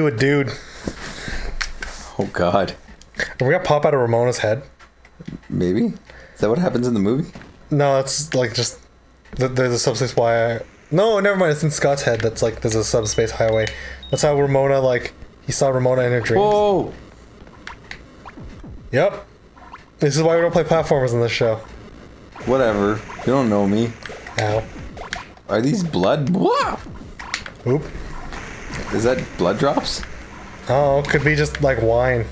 into a dude. Oh God. Are we gonna pop out of Ramona's head? Maybe. Is that what happens in the movie? No, that's like just th- there's a subspace Y. No, never mind. It's in Scott's head. That's like there's a subspace highway. That's how Ramona like he saw Ramona in her dreams. Whoa! Yep. This is why we don't play platformers in this show. Whatever. You don't know me. Ow. Are these blood? What? Oop. Is that blood drops? Oh, could be just like wine.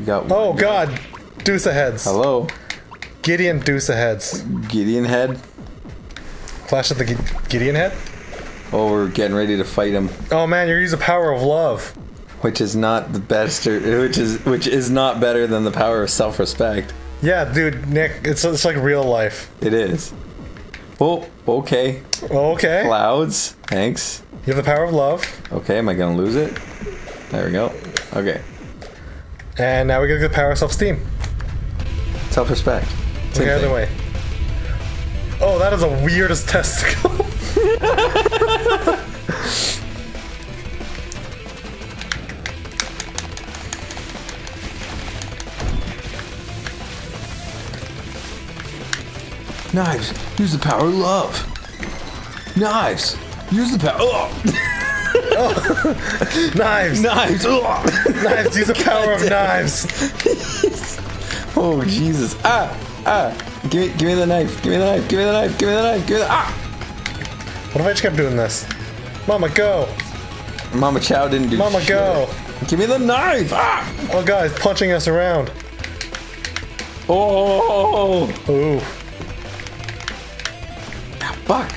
You got. Oh God. Deuce heads. Hello, Gideon Deuce heads. Gideon head. Clash of the Gi- Gideon head. Oh, we're getting ready to fight him, Oh man, you're using the power of love. which is not the best, or, which is which is not better than the power of self-respect. Yeah, dude, Nick, it's it's like real life. It is. Oh, okay. Okay. Clouds. Thanks. You have the power of love, Okay, am I gonna lose it? There we go. Okay. and now we get the power of self-esteem. Self-respect. Okay, other way. Oh, that is the weirdest testicle. Knives. Use the power of love. Knives. Use the power. Oh, knives, knives. Oh. knives. Use the power of knives. oh Jesus. Ah. Ah. Give me, give me the knife. Give me the knife. Give me the knife. Give me the knife. Give me the. Ah. What if I just kept doing this? Mama, go! Mama Chow didn't do. Mama, shit. go! Give me the knife. Ah. Oh, God, it's punching us around. Oh. Ooh. Fuck.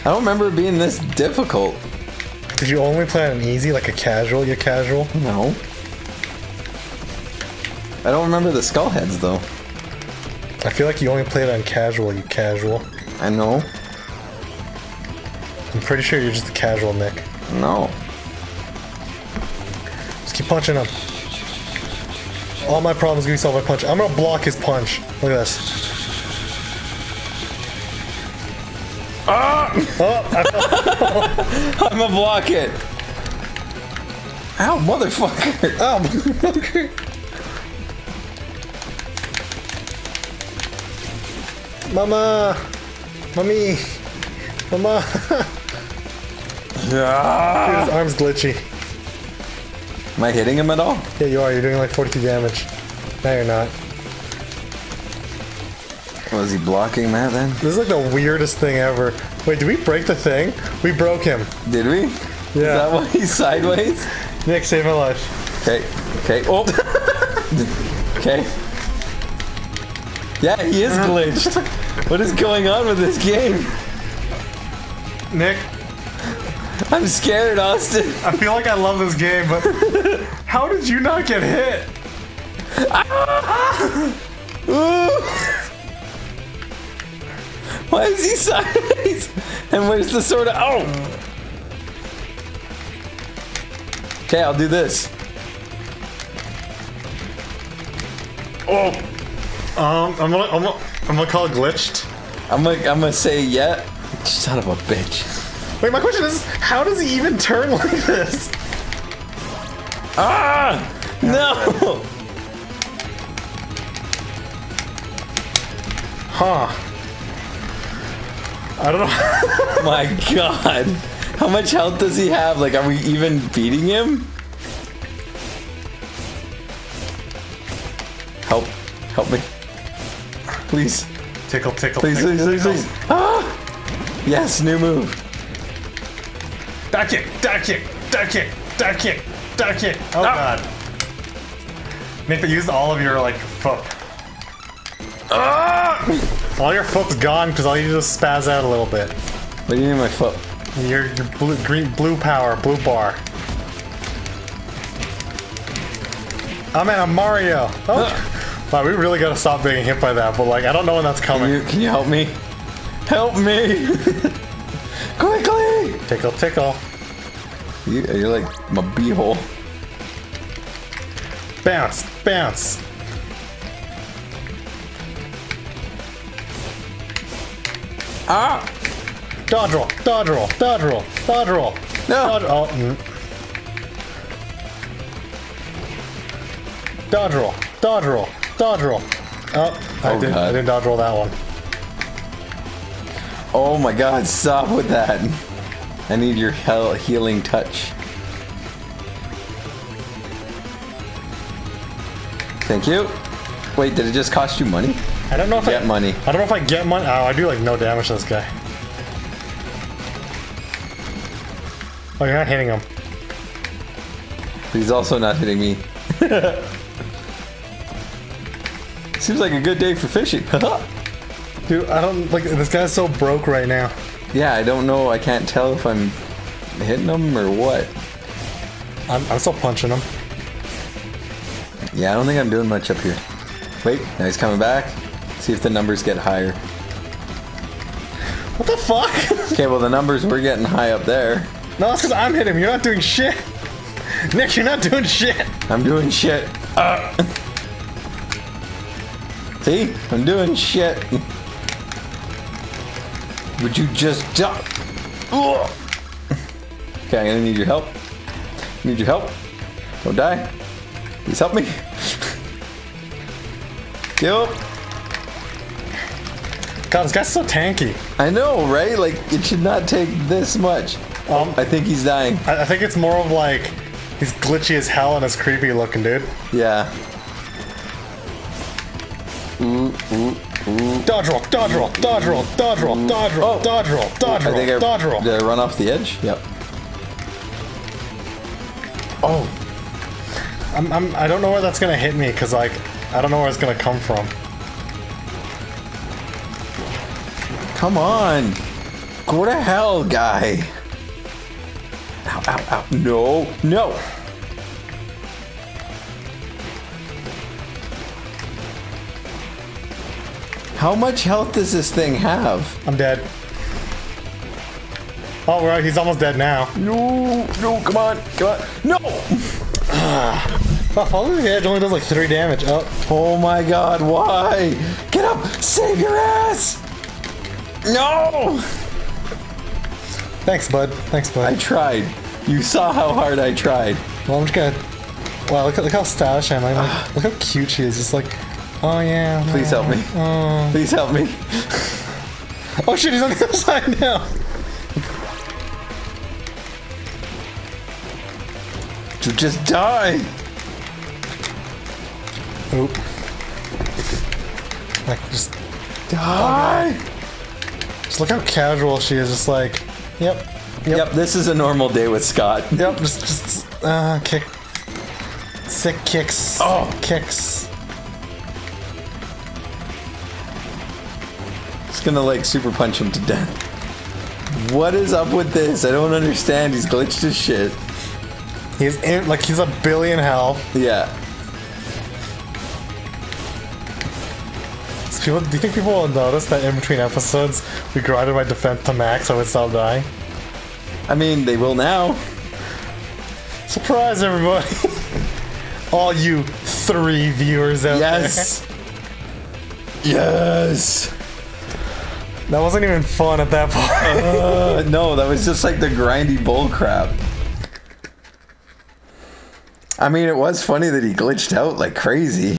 I don't remember it being this difficult. Did you only play on easy, like a casual? You casual? No. I don't remember the skull heads though. I feel like you only played on casual. You casual. I know. I'm pretty sure you're just a casual, Nick. No. Just keep punching him. All my problems gonna be solved by punch. I'm gonna block his punch. Look at this. Ah! Oh, I'm gonna block it. Ow, motherfucker. oh, Mama, mommy, mama. Ah. His arm's glitchy. Am I hitting him at all? Yeah, you are. You're doing like 42 damage. No, you're not. Was he blocking that then? This is like the weirdest thing ever. Wait, did we break the thing? We broke him. Did we? Yeah. Is that why he's sideways? Nick, save my life. Okay. Okay. Oh. okay. Yeah, he is glitched. what is going on with this game? Nick, I'm scared, Austin. I feel like I love this game, but how did you not get hit? Ah! Why is he sideways? And where's the sword? Oh! Okay, I'll do this. Oh. Um, I'm gonna, I'm gonna, I'm gonna call it glitched. I'm gonna, I'm gonna say yeah. Son of a bitch. Wait, my question is, how does he even turn like this? Ah! No! Huh. I don't know. My god. How much health does he have? Like, are we even beating him? Help. Help me. Please. tickle, tickle, Please, tickle, please, please, tickle. please. Ah! Yes, new move. Dive kick, dive kick, dive kick, dive kick, dive kick. Oh Ah. god. Nick, they used all of your like foot. Ah! All your foot's gone because all you is spaz out a little bit. What do you mean my foot? Your, your blue, green, blue power, blue bar. Oh man, I'm Mario. Oh. Wow, we really gotta stop being hit by that, but like, I don't know when that's Can coming. you, can you help me? Help me! Quickly! Tickle, tickle. You, you're like my beehole. Bounce, bounce. Ah! Dodge roll, dodge roll, dodge roll, dodge roll. No. Dodge, oh, mm. dodge roll, dodge roll, dodge roll. Oh, I, oh did, I didn't dodge roll that one. Oh my god, stop with that. I need your hell healing touch. Thank you. Wait, did it just cost you money? I don't know if Get I get money. I don't know if I get money. Oh, I do like no damage to this guy. Oh, you're not hitting him. He's also not hitting me. Seems like a good day for fishing. Dude, I don't like this guy's so broke right now. yeah, I don't know. I can't tell if I'm hitting him or what. I'm, I'm still punching him. Yeah, I don't think I'm doing much up here. Wait, now he's coming back. See if the numbers get higher. What the fuck? Okay, well the numbers were getting high up there. no, that's because I'm hitting him. You're not doing shit. Nick, you're not doing shit. I'm doing shit. Uh. See? I'm doing shit. Would you just die? Ugh. Okay, I'm gonna need your help. Need your help. Don't die. Please help me. Kill. God, this guy's so tanky. I know, right? Like, it should not take this much. Um, I think he's dying. I, I think it's more of like he's glitchy as hell and is creepy looking, dude. Yeah. Ooh, ooh, ooh. Dodge roll, dodge roll, dodge roll, dodge roll, dodge roll, Oh. dodge roll, dodge I think I roll, dodge roll. Did I run off the edge? Yep. Oh, I'm, I'm, I don't know where that's gonna hit me because like I don't know where it's gonna come from. Come on. Go to hell, guy. Ow, ow, ow. No, no. How much health does this thing have? I'm dead. Oh, right, he's almost dead now. No, no, come on, come on. No! Oh, Falling the edge only does like three damage. Oh, Oh my god, why? Get up! Save your ass! No! thanks, bud. Thanks, bud. I tried. You saw how hard I tried. Well, I'm just gonna. Wow, look, look how stylish I am. Like, like, look how cute she is. Just like, oh yeah. Please help me. Oh. Please help me. Oh shit, he's on the other side now. To just die. Oop. Like, just, Die. Just look how casual she is. Just like, yep, yep, Yep, this is a normal day with Scott. yep. Just, just, uh, kick. Sick kicks. Oh. kicks. Just gonna like super punch him to death. What is up with this? I don't understand. He's glitched as shit. He's in, like, he's a billion health. Yeah. People, do you think people will notice that in between episodes we grinded my defense to max so I would stop dying? I mean, they will now. Surprise, everybody! All you three viewers out Yes. yes. there. That wasn't even fun at that point. Uh, no, that was just like the grindy bull crap. I mean, it was funny that he glitched out like crazy.